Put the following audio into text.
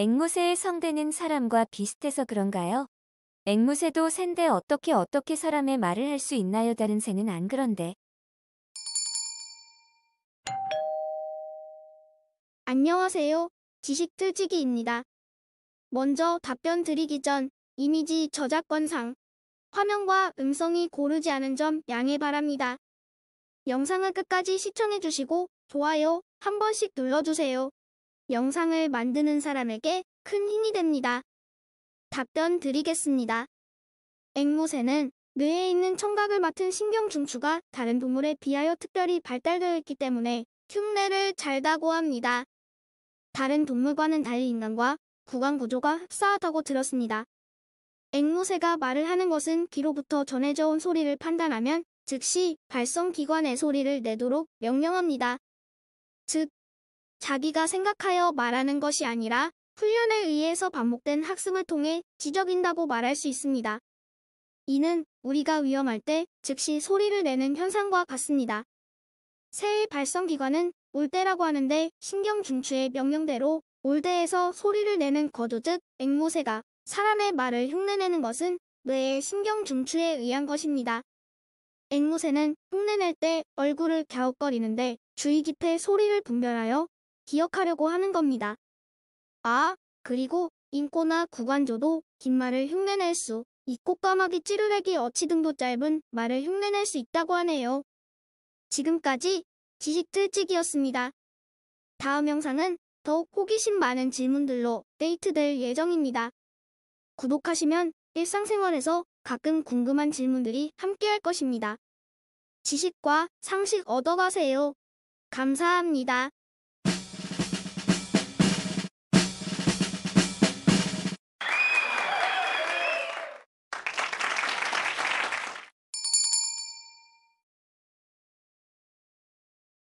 앵무새의 성대는 사람과 비슷해서 그런가요? 앵무새도 샌데 어떻게 어떻게 사람의 말을 할 수 있나요? 다른 새는 안 그런데. 안녕하세요. 지식틀지기입니다. 먼저 답변 드리기 전 이미지 저작권상 화면과 음성이 고르지 않은 점 양해 바랍니다. 영상을 끝까지 시청해주시고 좋아요 한 번씩 눌러주세요. 영상을 만드는 사람에게 큰 힘이 됩니다. 답변 드리겠습니다. 앵무새는 뇌에 있는 청각을 맡은 신경 중추가 다른 동물에 비하여 특별히 발달되어 있기 때문에 흉내를 잘다고 합니다. 다른 동물과는 달리 인간과 구강 구조가 흡사하다고 들었습니다. 앵무새가 말을 하는 것은 귀로부터 전해져 온 소리를 판단하면 즉시 발성 기관의 소리를 내도록 명령합니다. 즉, 자기가 생각하여 말하는 것이 아니라 훈련에 의해서 반복된 학습을 통해 지적인다고 말할 수 있습니다. 이는 우리가 위험할 때 즉시 소리를 내는 현상과 같습니다. 새의 발성기관은 올대라고 하는데 신경 중추의 명령대로 올대에서 소리를 내는 거두 즉 앵무새가 사람의 말을 흉내내는 것은 뇌의 신경 중추에 의한 것입니다. 앵무새는 흉내낼 때 얼굴을 갸웃거리는데 주의 깊게 소리를 분별하여 기억하려고 하는 겁니다. 아, 그리고 인꼬나 구관조도 긴 말을 흉내낼 수 있고 까마귀 찌르레기 어치 등도 짧은 말을 흉내낼 수 있다고 하네요. 지금까지 지식틀찍이었습니다. 다음 영상은 더욱 호기심 많은 질문들로 데이트될 예정입니다. 구독하시면 일상생활에서 가끔 궁금한 질문들이 함께할 것입니다. 지식과 상식 얻어가세요. 감사합니다.